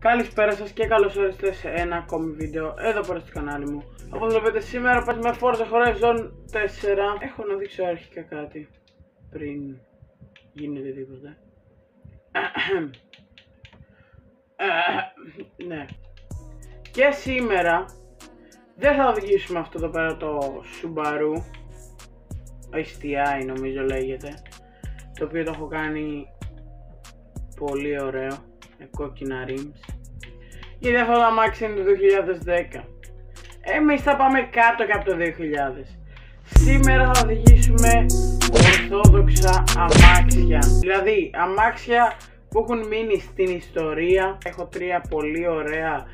Καλησπέρα σας και καλώς ήρθατε σε ένα ακόμη βίντεο εδώ πέρα στο κανάλι μου. Όπως βλέπετε σήμερα με Forza Horizon 4 Έχω να δείξω αρχικά κάτι πριν γίνεται τίποτα Ναι. Και σήμερα δεν θα οδηγήσουμε αυτό εδώ πέρα το Subaru STI νομίζω λέγεται το οποίο το έχω κάνει πολύ ωραίο. με κόκκινα rims. Γιατί αυτό το αμάξι είναι το 2010 εμείς θα πάμε κάτω και από το 2000 σήμερα θα οδηγήσουμε ορθόδοξα αμάξια. Δηλαδή αμάξια που έχουν μείνει στην ιστορία. Έχω τρία πολύ ωραία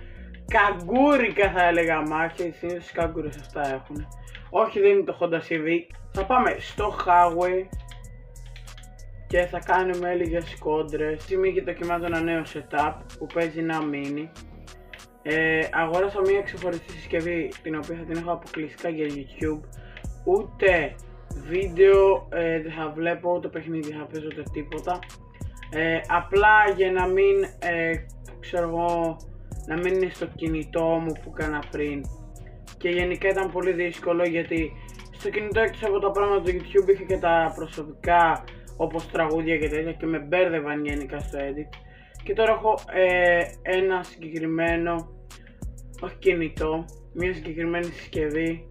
καγκούρικα θα έλεγα αμάξια. Συνήθως καγκούρες αυτά έχουν. Όχι δεν είναι το Honda Civic. Θα πάμε στο Huawei και θα κάνουμε λίγες κόντρες. Σήμερα και δοκιμάζω ένα νέο setup που παίζει να μείνει. Ε, αγόρασα μια ξεχωριστή συσκευή την οποία θα την έχω αποκλειστικά για YouTube. Ούτε βίντεο ε, δεν θα βλέπω, ούτε παιχνίδι θα παίζω ούτε τίποτα. Ε, απλά για να μην, ε, ξέρω εγώ, να μην είναι στο κινητό μου που έκανα πριν. Και γενικά ήταν πολύ δύσκολο γιατί στο κινητό εκτός από τα πράγματα του YouTube είχα και τα προσωπικά όπως τραγούδια και τέτοια και με μπέρδευαν γενικά στο edit. Και τώρα έχω ε, ένα συγκεκριμένο όχι κινητό μια συγκεκριμένη συσκευή.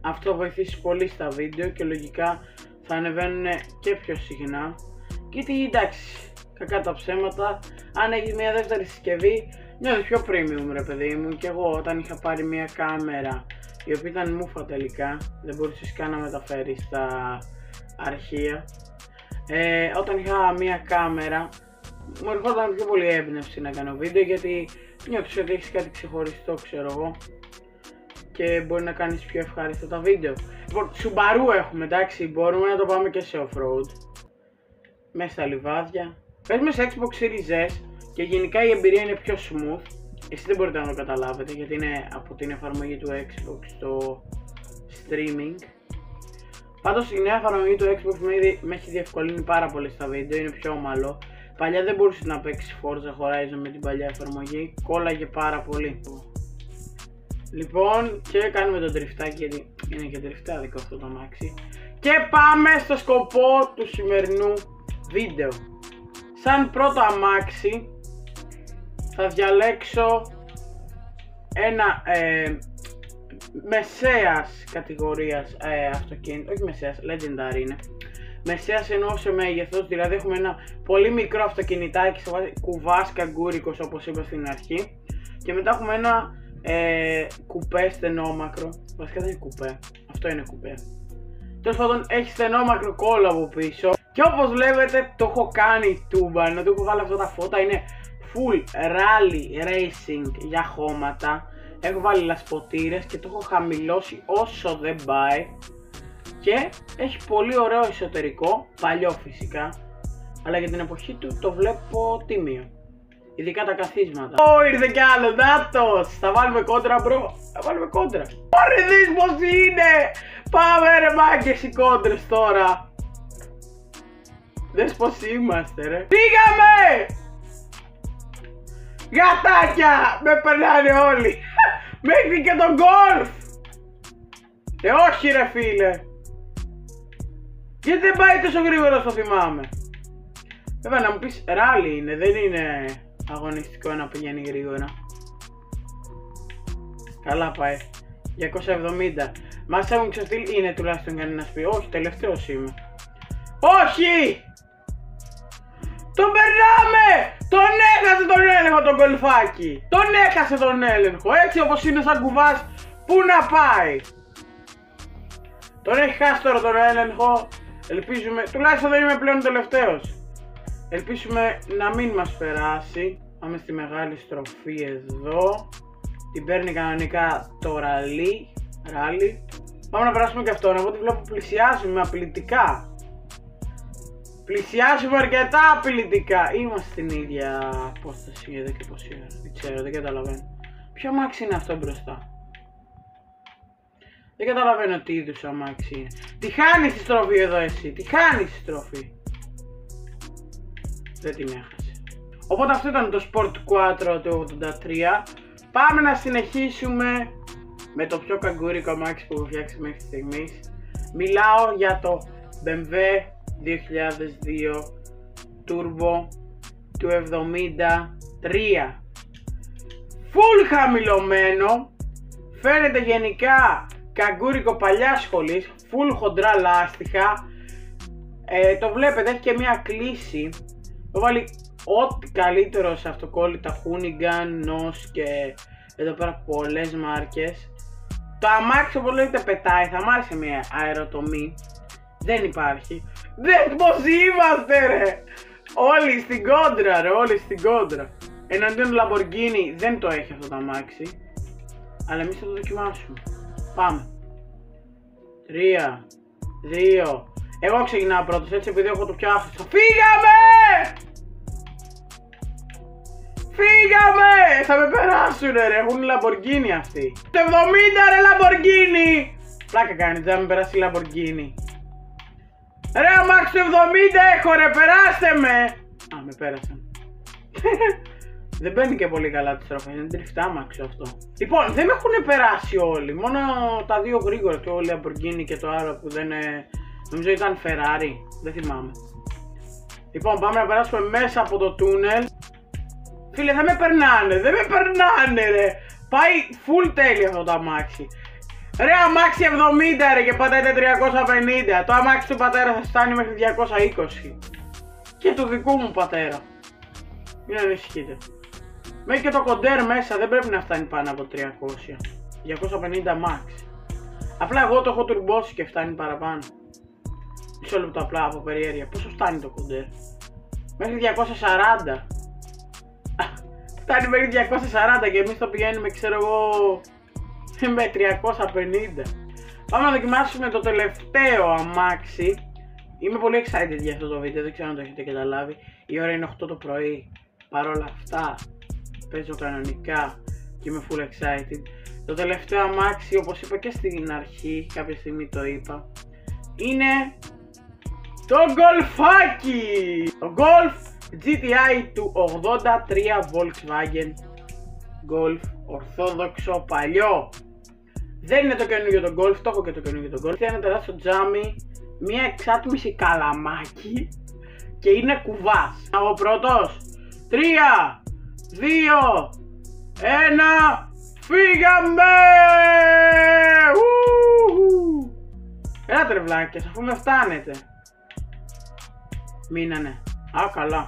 Αυτό βοηθήσει πολύ στα βίντεο και λογικά θα ανεβαίνουν και πιο συχνά. Γιατί εντάξει κακά τα ψέματα. Αν έχεις μια δεύτερη συσκευή νιώθεις πιο premium ρε παιδί μου. Και εγώ όταν είχα πάρει μια κάμερα η οποία ήταν μούφα τελικά, δεν μπορούσε καν να μεταφέρεις στα αρχεία. Ε, όταν είχα μία κάμερα, μου ερχόταν πιο πολύ έμπνευση να κάνω βίντεο γιατί νιώθεις ότι έχεις κάτι ξεχωριστό ξέρω εγώ και μπορεί να κάνεις πιο ευχάριστα τα βίντεο. Λοιπόν, Subaru έχουμε εντάξει, μπορούμε να το πάμε και σε off-road. Μέσα στα λιβάδια. Παίζουμε σε Xbox Series S και γενικά η εμπειρία είναι πιο smooth εσείς δεν μπορείτε να το καταλάβετε γιατί είναι από την εφαρμογή του Xbox το streaming. Πάντως η νέα εφαρμογή του Xbox με έχει διευκολύνει πάρα πολύ στα βίντεο, είναι πιο ομαλό. Παλιά δεν μπορούσες να παίξεις Forza Horizon με την παλιά εφαρμογή, κόλλαγε πάρα πολύ. Λοιπόν, και κάνουμε το τριφτάκι γιατί είναι και τριφτάδικο αυτό το αμάξι. Και πάμε στο σκοπό του σημερινού βίντεο. Σαν πρώτο αμάξι θα διαλέξω ένα ε, μεσαίας κατηγορίας ε, αυτοκίνητο, όχι μεσαίας, legendary είναι. Μεσαίας εννοώ σε μέγεθος, δηλαδή έχουμε ένα πολύ μικρό αυτοκινητάκι, κουβάς καγκούρικος όπως είπα στην αρχή. Και μετά έχουμε ένα ε, κουπέ στενόμακρο, βασικά δεν είναι κουπέ, αυτό είναι κουπέ. Τέλος πάντων έχει στενόμακρο κόλλο από πίσω και όπως βλέπετε το έχω κάνει τούμπα, ενώ το έχω βάλει αυτά τα φώτα, είναι full rally racing για χώματα έχω βάλει λασποτήρες και το έχω χαμηλώσει όσο δεν πάει και έχει πολύ ωραίο εσωτερικό, παλιό φυσικά αλλά για την εποχή του το βλέπω τίμιο Ειδικά τα καθίσματα. Ω, ήρθε κι άλλος, νάτος! Θα βάλουμε κόντρα, bro. Θα βάλουμε κόντρα. Ωραία, δες πως είναι! Πάμε ρε μάγκες οι κόντρες τώρα. Δες πως είμαστε ρε. Πήγαμε! Γατάκια! Με περνάνε όλοι! Μέχρι και τον Golf! Ε όχι ρε φίλε! Γιατί δεν πάει τόσο γρήγορα στο θυμάμαι. Βέβαια να μου πεις ράλι είναι, δεν είναι αγωνιστικό να πηγαίνει γρήγορα. Καλά πάει. 270. Μας έχουν ξεφύγει, είναι τουλάχιστον κανένας πει. Όχι, τελευταίος είμαι. Όχι! Τον περνάμε! Τον έχασε τον έλεγχο τον κολφάκι! Τον έχασε τον έλεγχο! Έτσι όπως είναι σαν κουβάς, πού να πάει! Τον έχει χάσει τώρα τον έλεγχο. Ελπίζουμε, τουλάχιστον δεν είμαι πλέον τελευταίος. Ελπίζουμε να μην μας περάσει. Πάμε στη μεγάλη στροφή εδώ. Την παίρνει κανονικά το ραλί. Ράλι. Πάμε να περάσουμε και αυτό. Εγώ τη βλέπω πλησιάζουμε απειλητικά. Πλησιάζουμε αρκετά απειλητικά. Είμαστε στην ίδια απόσταση εδώ και πόση ώρα. Δεν ξέρω, δεν καταλαβαίνω. Ποιο αμάξι είναι αυτό μπροστά; Δεν καταλαβαίνω τι είδους αμάξι είναι. Τι χάνεις τη στροφή εδώ εσύ. Τι χάνεις τη στροφή. δεν την έχασε. Οπότε αυτό ήταν το Sport Quattro του 83. Πάμε να συνεχίσουμε με το πιο καγκούρικο αμάξι που έχω φτιάξει μέχρι στιγμής. Μιλάω για το BMW 2002 Turbo του 73 Full χαμηλωμένο. Φαίνεται γενικά καγκούρικο παλιά σχολής Full χοντρά λάστιχα. Ε, Το βλέπετε έχει και μια κλίση. Το βάλει ό,τι καλύτερο σε αυτοκόλλητα Hoonigan, NOS και εδώ πέρα πολλές μάρκες. Το αμάξι όπως λέγεται πετάει. Θα μ' άρεσε μια αεροτομή. Δεν υπάρχει Δεν πως είμαστε ρε Όλοι στην κόντρα ρε, όλοι στην κόντρα. Εναντίον Lamborghini δεν το έχει αυτό το αμάξι. Αλλά εμείς θα το δοκιμάσουμε. Πάμε. Τρία, δύο. Εγώ ξεκινάω πρώτος έτσι επειδή έχω το πιο άφηστο. Φύγαμε! Φύγαμε! Θα με περάσουν ρε, έχουν Lamborghini αυτοί. Το 70 ρε Lamborghini! Πλάκα κάνει, δεν με περάσει η Lamborghini. Ρε αμάξι 70 έχω ρε, περάστε με! Α, με πέρασαν. δεν μπαίνει και πολύ καλά τη στροφή, είναι τριφτά αμάξι αυτό. Λοιπόν, δεν με έχουν περάσει όλοι, μόνο τα δύο γρήγορα, και ο Lamborghini και το άλλο που δεν είναι... Νομίζω ήταν Ferrari, δεν θυμάμαι. Λοιπόν, πάμε να περάσουμε μέσα από το τούνελ. Φίλε, δεν με περνάνε, δεν με περνάνε ρε. Πάει full τέλειο αυτό το αμάξι. Ρε αμάξι 70 ρε και πατάτε 350. Το αμάξι του πατέρα θα φτάνει μέχρι 220. Και του δικού μου πατέρα. Μην ανησυχείτε. Μέχρι και το κοντέρ μέσα δεν πρέπει να φτάνει πάνω από 300. 250 max. Απλά εγώ το έχω τουρμπώσει και φτάνει παραπάνω. Μισό λεπτό απλά από περιέργεια. Πόσο φτάνει το κοντέρ; Μέχρι 240. φτάνει μέχρι 240 και εμείς το πηγαίνουμε ξέρω εγώ με 350. Πάμε να δοκιμάσουμε το τελευταίο αμάξι. Είμαι πολύ excited για αυτό το βίντεο, δεν ξέρω αν το έχετε καταλάβει. Η ώρα είναι 8 το πρωί. Παρ' όλα αυτά, παίζω κανονικά και είμαι full excited. Το τελευταίο αμάξι, όπως είπα και στην αρχή, κάποια στιγμή το είπα, είναι το Golfάκι! Το Golf GTI του 83 Volkswagen Golf ορθόδοξο παλιό δεν είναι το καινούργιο το Golf, το έχω και το καινούργιο το Golf. Είναι ένα τεράστιο τζάμι, μια εξάτμιση καλαμάκι και είναι κουβάς. Ο πρώτος. Τρία, δύο, ένα, φύγαμε! Έλα τρευλάκια, αφού με φτάνετε. Μείνανε. Α, καλά.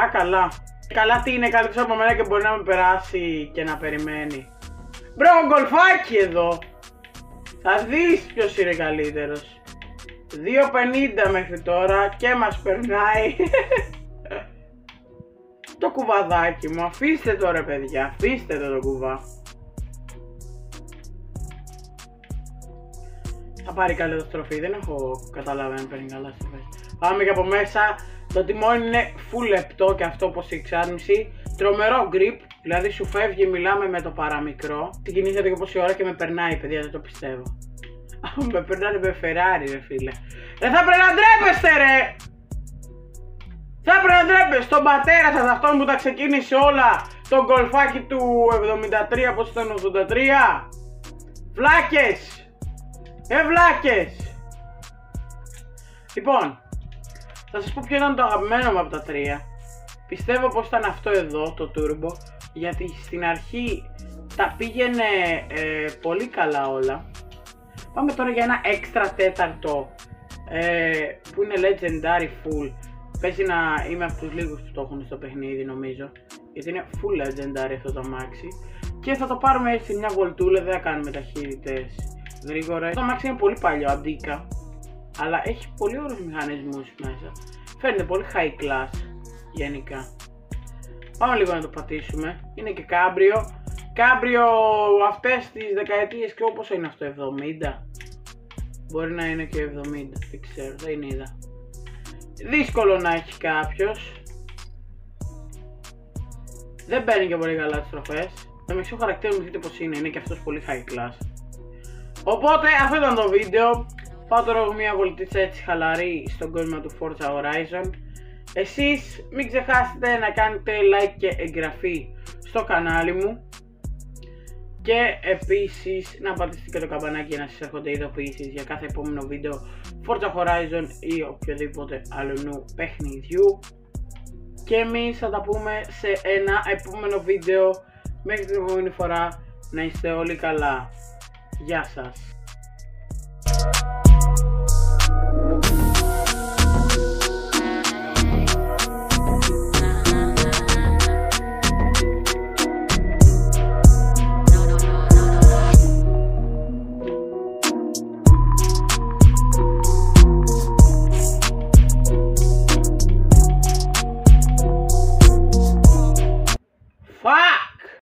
Α, καλά. Καλά τι είναι καλύτερο από μένα και μπορεί να με περάσει και να περιμένει. Μπρο, γκολφάκι εδώ. Θα δεις ποιος είναι καλύτερος. 2.50 μέχρι τώρα και μας περνάει. το κουβαδάκι μου, αφήστε το ρε παιδιά, αφήστε το το κουβά. Θα πάρει καλή στροφή, δεν έχω καταλάβει αν παίρνει καλά στροφή. Πάμε και από μέσα, το τιμόνι είναι full λεπτό και αυτό όπως η εξάρτηση. Τρομερό grip, δηλαδή σου φεύγει, μιλάμε με το παραμικρό. Ξεκινήσατε και πόση ώρα και με περνάει, παιδιά, δεν το πιστεύω. με περνάνε με Ferrari, ρε φίλε. Δεν θα πρέπει να ντρέπεστε, ρε! Θα πρέπει να ντρέπεστε στον πατέρα σας, αυτόν που τα ξεκίνησε όλα, το γκολφάκι του 73, πώς ήταν 83. Βλάκες! Ε, βλάκες! Λοιπόν, θα σας πω ποιο ήταν το αγαπημένο μου από τα τρία. Πιστεύω πως ήταν αυτό εδώ, το turbo, γιατί στην αρχή τα πήγαινε ε, πολύ καλά όλα. Πάμε τώρα για ένα έξτρα τέταρτο ε, που είναι legendary full. Παίζει να είμαι από τους λίγους που το έχουν στο παιχνίδι νομίζω. Γιατί είναι full legendary αυτό το αμάξι. Και θα το πάρουμε έτσι μια βολτούλα, δεν θα κάνουμε ταχύτητες γρήγορα. Το αμάξι είναι πολύ παλιό, αντίκα. Αλλά έχει πολύ ωραίους μηχανισμούς μέσα. Φαίνεται πολύ high class γενικά. Πάμε λίγο να το πατήσουμε. Είναι και κάμπριο. Κάμπριο αυτές τις δεκαετίες και όπως είναι αυτό 70. Μπορεί να είναι και 70, δεν ξέρω, δεν είδα. Δύσκολο να έχει κάποιος. Δεν παίρνει και πολύ καλά τις τροφές. Το μισό χαρακτήρα μου δείτε πως είναι, είναι και αυτός πολύ high class. Οπότε αυτό ήταν το βίντεο. Πάω τώρα μια βολτίτσα έτσι χαλαρή στον κόσμο του Forza Horizon Εσείς μην ξεχάσετε να κάνετε like και εγγραφή στο κανάλι μου. Και επίσης να πατήσετε και το καμπανάκι για να σας έρχονται ειδοποιήσεις για κάθε επόμενο βίντεο Forza Horizon ή οποιοδήποτε αλλού παιχνιδιού. Και εμείς θα τα πούμε σε ένα επόμενο βίντεο. Μέχρι την επόμενη φορά να είστε όλοι καλά. Γεια σας